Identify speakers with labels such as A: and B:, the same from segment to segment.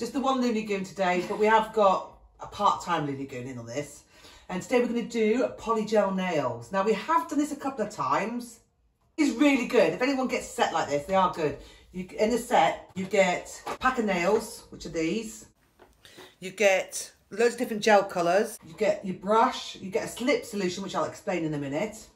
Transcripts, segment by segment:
A: Just the one Loony Goon today, but we have got a part-time Loony Goon in on this. And today we're going to do polygel nails. Now we have done this a couple of times. It's really good. If anyone gets set like this, they are good. You, in the set, you get pack of nails, which are these. You get loads of different gel colours. You get your brush, you get a slip solution, which I'll explain in a minute.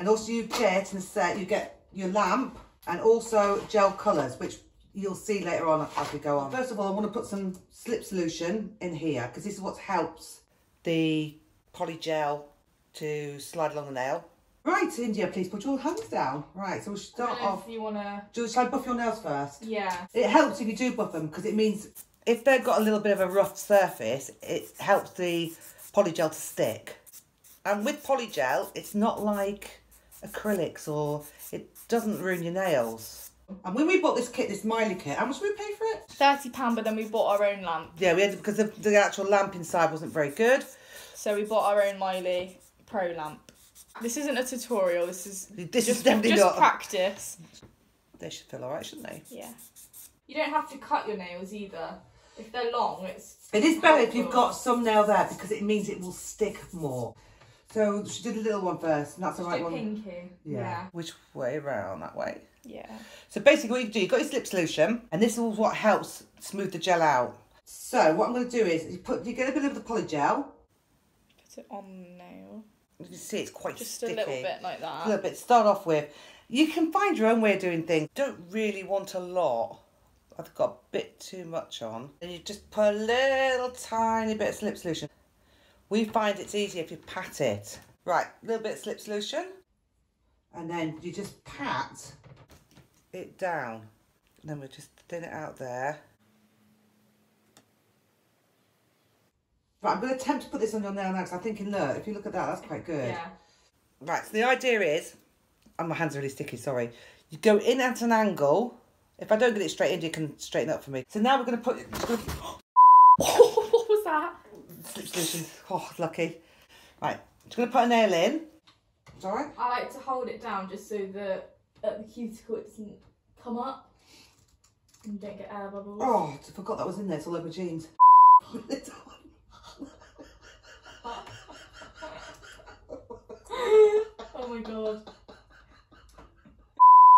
A: And also you get in the set, you get your lamp and also gel colours, which you'll see later on as we go on. First of all, I want to put some slip solution in here because this is what helps the poly gel to slide along the nail. Right, India, please put your hands down. Right, so we'll start off.
B: If you wanna,
A: Do shall I buff your nails first?
B: yeah.
A: It helps if you do buff them because it means if they've got a little bit of a rough surface, it helps the polygel to stick. And with polygel, it's not like acrylics or it doesn't ruin your nails. And when we bought this kit, this Mylee kit, how much did we pay for it?
B: Thirty pound, but then we bought our own lamp.
A: Yeah, we had because the, the actual lamp inside wasn't very good.
B: So we bought our own Mylee Pro lamp. This isn't a tutorial. This is
A: This
B: just,
A: is definitely
B: just
A: not.
B: practice.
A: They should feel alright, shouldn't they?
B: Yeah. You don't have to cut your nails either. If they're long, it's.
A: It is better if you've oh. got some nail there because it means it will stick more. So she did a little one first, and that's the right
B: do
A: one.
B: pinky. Yeah.
A: Which way around? That way.
B: Yeah.
A: So basically what you do, you've got your slip solution and this is what helps smooth the gel out. So what I'm going to do is you put you get a bit of the poly gel.
B: Put it on the nail.
A: You can see it's quite
B: Just
A: sticky.
B: a little bit like that.
A: A little bit start off with. You can find your own way of doing things. Don't really want a lot. I've got a bit too much on. And you just put a little tiny bit of slip solution. We find it's easier if you pat it. Right, a little bit of slip solution. And then you just pat it down. And then we just thin it out there. Right, I'm going to attempt to put this on your nail now because I'm thinking, look, if you look at that, that's quite good.
B: Yeah.
A: Right, so the idea is, and my hands are really sticky, sorry. You go in at an angle. If I don't get it straight in, you can straighten up for me. So now we're going to put
B: what was that?
A: Slip solution. Oh, lucky. Right, just going to put a nail in. It's all right?
B: I like to hold it down just so that at the cuticle it doesn't come up and don't get air bubbles.
A: Oh, I forgot that was in there. It's all over jeans.
B: oh my god.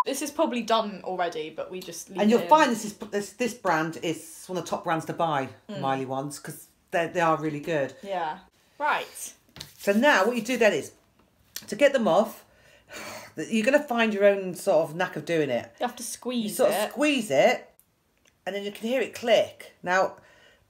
B: This is probably done already, but we just leave
A: and you'll
B: it
A: find this is this this brand is one of the top brands to buy, the Mylee ones, because they they are really good.
B: Yeah. Right.
A: So now what you do then is to get them off. You're going to find your own sort of knack of doing it.
B: You have to
A: You
B: squeeze
A: sort
B: it.
A: of squeeze it, and then you can hear it click. Now,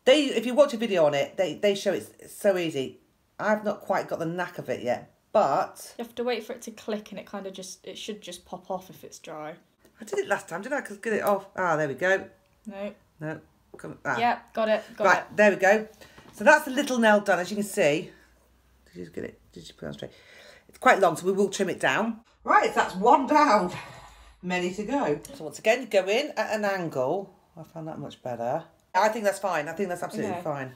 A: they if you watch a video on it, they they show it's, it's so easy. I've not quite got the knack of it yet, but
B: You have to wait for it to click and it kind of just, it should just pop off if it's dry.
A: I did it last time, didn't I? Cause get it off. Ah, there we go.
B: No.
A: No, come. Ah.
B: Yep, got it, got it.
A: right,
B: it.
A: there we go. So that's the little nail done, as you can see. Did you get it? Did you put it on straight? It's quite long, so we will trim it down. Right, so that's one down. Many to go. So once again, you go in at an angle. I found that much better. I think that's fine. I think that's absolutely
B: Okay.
A: fine.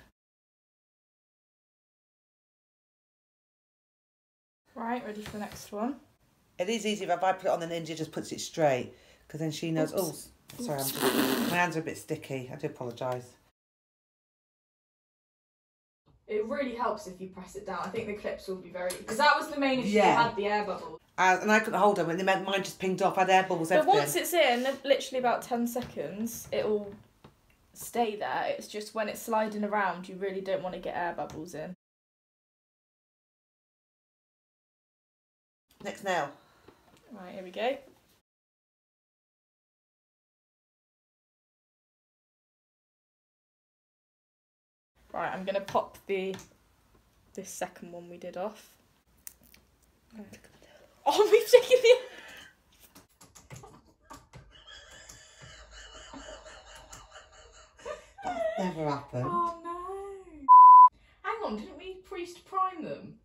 B: Right, ready for the next one.
A: It is easy if I put it on, then India just puts it straight because then she knows. Oh,
B: Oops.
A: s- sorry, I'm just, my hands are a bit sticky. I do apologise.
B: It really helps if you press it down. I think the clips will be very because that was the main issue.
A: Yeah.
B: You had the air bubble.
A: Uh, and I couldn't hold them, and it mine just pinged off. I had air bubbles
B: But
A: everything.
B: once it's in, literally about ten seconds, it will stay there. It's just when it's sliding around, you really don't want to get air bubbles in.
A: Next nail.
B: Right, here we go. Right, I'm gonna pop the this second one we did off. Oh, we've taken the.
A: Never happened.
B: Oh no! Hang on, didn't we to prime them?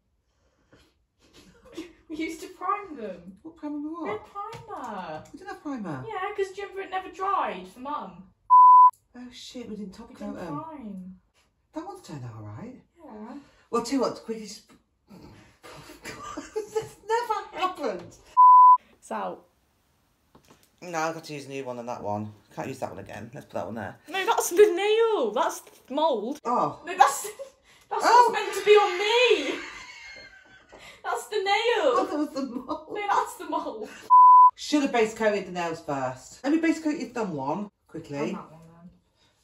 B: we used to prime them.
A: What primer we
B: We had
A: what?
B: primer.
A: We didn't have primer.
B: Yeah, because do you remember it never dried for mum?
A: Oh shit, we didn't top
B: We
A: coat
B: didn't
A: them.
B: prime.
A: That one's turned out alright.
B: Yeah.
A: Well, tell you what, quickly just. this never happened.
B: It's out.
A: No, I've got to use a new one on that one Can't use that one again. Let's put that one there.
B: No, that's the nail. That's the mould.
A: Oh,
B: No, that's that's
A: Oh.
B: what's meant to be on me. That's the nail.
A: that was the mold.
B: No, that's the mould.
A: Should have base coated the nails first. Let me base coat your thumb one
B: On
A: quickly.
B: that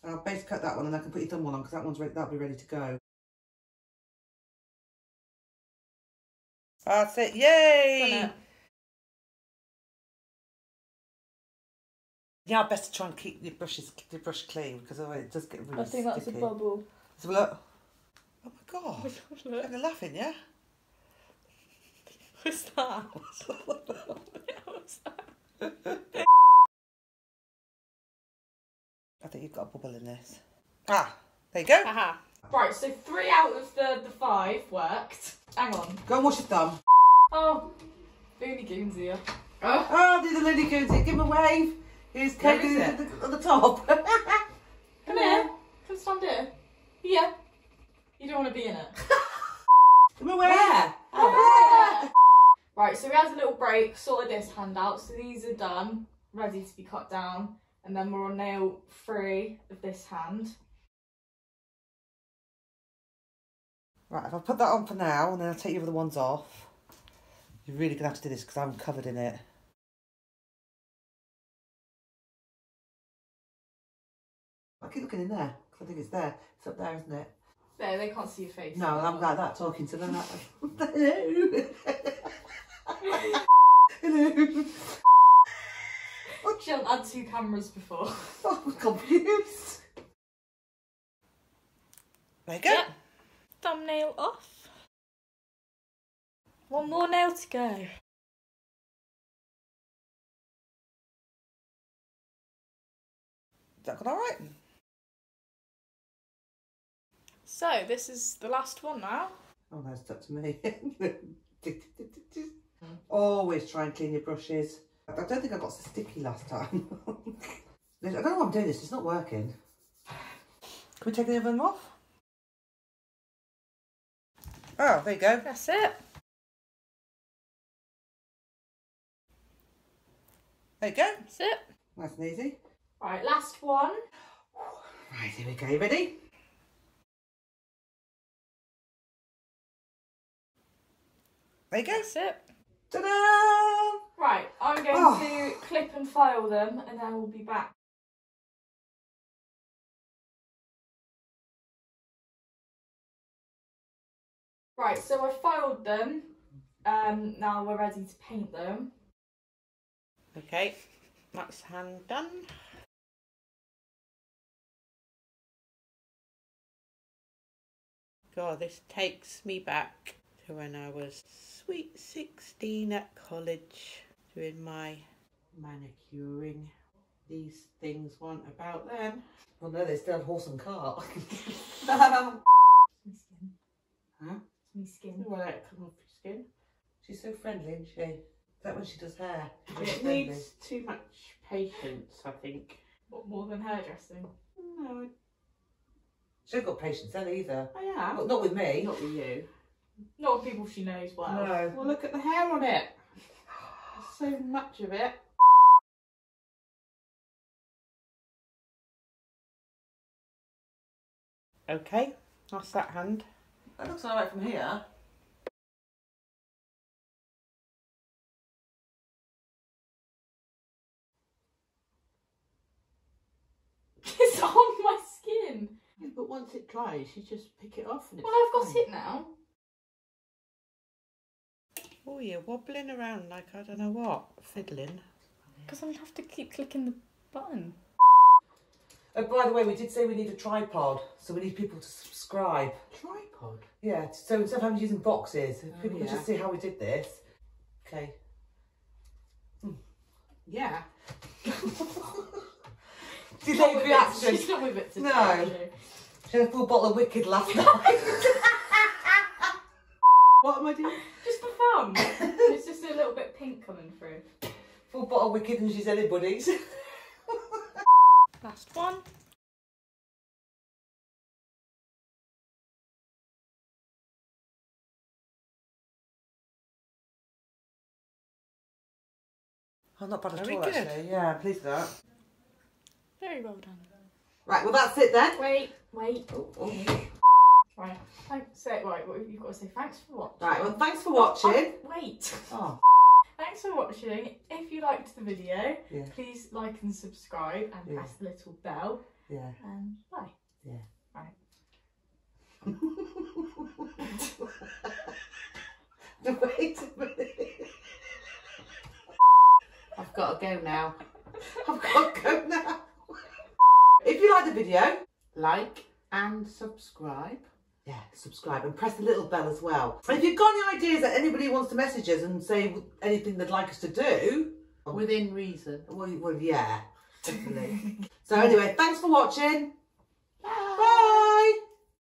B: one.
A: And I'll base cut that one and I can put your thumb one on because that one's ready, that'll be ready to go. That's it. Yay!
B: It.
A: Yeah, best to try and keep your brushes, keep your brush clean because otherwise it does get really
B: I think that's a bubble.
A: Let's look. Oh my
B: Oh
A: god.
B: my god
A: You're laughing, yeah?
B: What's that? What's that?
A: I think you've got a bubble in this. Ah, there you go.
B: Haha. Right, so three out of the, the five worked. Hang on.
A: Go and wash your thumb.
B: Oh, Loony Goons here.
A: Oh, there's a Looney Tunes. Give him a wave. Here's
C: Where
A: Katie at the, on the top.
B: Come here. Come stand here. Yeah. You don't want to be in it.
A: Give him a wave.
C: Where?
A: Oh,
B: Right, so we had a little break, sorted this hand out. So these are done, ready to be cut down. And then we're on nail three of this hand.
A: Right, if I put that on for now and then I'll take your other ones off. You're really going to have to do this because I'm covered in it. I keep looking in there because I think it's there. It's up there, isn't it?
B: There, they can't see your face.
A: No, I'm like that talking to them. Hello. Hello.
B: She hasn't had two cameras before.
A: Oh, I'm confused. There you go.
B: Yeah. Thumbnail off. One more nail to go.
A: Is that gone all right?
B: So this is the last one now.
A: Oh, that's stuck to me. Always try and clean your brushes. I don't think I got so sticky last time. I don't know why I'm doing this. It's not working. Can we take the other one off? Oh, there you go.
B: That's it.
A: There you go.
B: That's it.
A: Nice and easy.
B: Right, last one.
A: Right, here we go. You ready? There you go.
B: That's it.
A: Ta-da!
B: Right, I'm going
A: Oh.
B: to clip and file them and then we'll be back. Right, so I've filed them. Um, now we're ready to paint them.
C: Okay, that's hand done. God, this takes me back to when I was sweet 16 at college doing my manicuring. These things weren't about then.
A: Well, no, they still have horse and cart.
B: My skin.
C: Huh?
B: My skin.
C: Will that come off your skin?
A: She's so friendly, isn't she? Is that when she does hair? She's
C: It
A: friendly.
C: needs too much patience, I think.
B: What more than hairdressing?
C: No,
A: She hasn't got patience then either.
C: I am.
A: Well, not with me.
C: Not with you.
B: Not with people she knows well.
A: No.
C: Well, look at the hair on it. There's so much of it. Okay, that's that hand.
A: That looks alright from here.
B: It's on my skin.
C: Yeah, but once it dries, you just pick it off and it's
B: Well, I've got
C: fine.
B: it now.
C: Oh, you're wobbling around like I don't know what, fiddling.
B: Because I have to keep clicking the button.
A: Oh, by the way, we did say we need a tripod, so we need people to subscribe.
C: Tripod.
A: Yeah, so instead of having using boxes, if
C: Oh,
A: people can
C: yeah.
A: just see how we did this. Okay. Hmm.
C: Yeah.
A: Delayed
B: Not with
A: reaction.
B: She's not with it today.
A: No.
B: actually.
A: She had a full bottle of Wicked last night.
C: What am I doing?
B: Just for fun. it's just a little bit pink coming through.
A: full bottle of Wicked and she's anybody's.
B: Last one.
A: Oh, not bad at
C: Very
A: all,
C: good.
A: actually. Yeah, I'm pleased with that.
B: Very well done.
A: Right, well that's it then.
B: Wait, wait.
A: Oh, oh.
B: Right. Thanks. Say right. What you've got to say? Thanks for watching.
A: Right, well thanks for watching.
B: Oh, wait.
A: Oh,
B: Thanks for watching. If you liked the video,
A: Yeah.
B: please like and subscribe and
A: Yeah.
B: press the little bell.
A: yeah.
B: And bye. Yeah.
A: Wait a minute. I've got to go now. I've got to go now. If you like the video,
C: Like and subscribe.
A: Yeah, subscribe and press the little bell as well. And if you've got any ideas that anybody wants to message us and say anything they'd like us to do,
C: Within reason.
A: well, well yeah, definitely. so anyway, thanks for watching.